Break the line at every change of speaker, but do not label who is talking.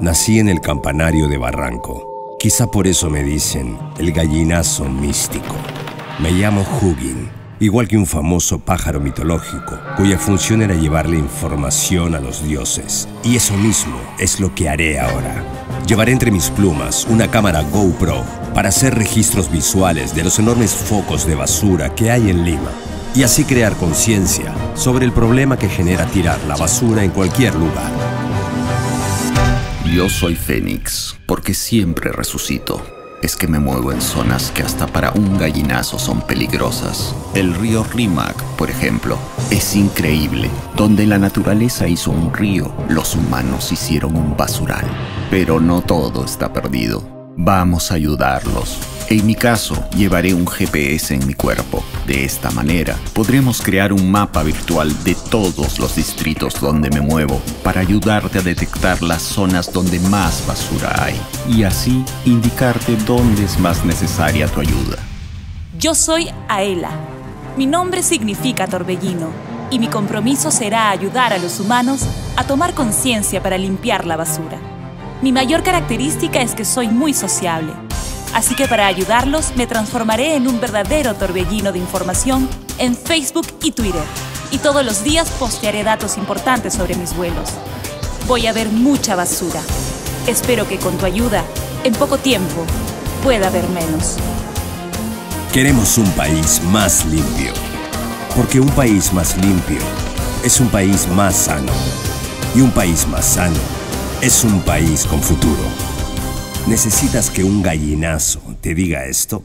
Nací en el campanario de Barranco. Quizá por eso me dicen el gallinazo místico. Me llamo Hugin, igual que un famoso pájaro mitológico, cuya función era llevarle información a los dioses. Y eso mismo es lo que haré ahora. Llevaré entre mis plumas una cámara GoPro para hacer registros visuales de los enormes focos de basura que hay en Lima y así crear conciencia sobre el problema que genera tirar la basura en cualquier lugar.
Yo soy Fénix, porque siempre resucito. Es que me muevo en zonas que hasta para un gallinazo son peligrosas. El río Rimac, por ejemplo, es increíble. Donde la naturaleza hizo un río, los humanos hicieron un basural. Pero no todo está perdido. Vamos a ayudarlos. En mi caso, llevaré un GPS en mi cuerpo. De esta manera, podremos crear un mapa virtual de todos los distritos donde me muevo para ayudarte a detectar las zonas donde más basura hay y así indicarte dónde es más necesaria tu ayuda.
Yo soy Aela. Mi nombre significa torbellino y mi compromiso será ayudar a los humanos a tomar conciencia para limpiar la basura. Mi mayor característica es que soy muy sociable Así que para ayudarlos me transformaré en un verdadero torbellino de información en Facebook y Twitter. Y todos los días postearé datos importantes sobre mis vuelos. Voy a ver mucha basura. Espero que con tu ayuda, en poco tiempo, pueda haber menos.
Queremos un país más limpio. Porque un país más limpio es un país más sano. Y un país más sano es un país con futuro. ¿Necesitas que un gallinazo te diga esto?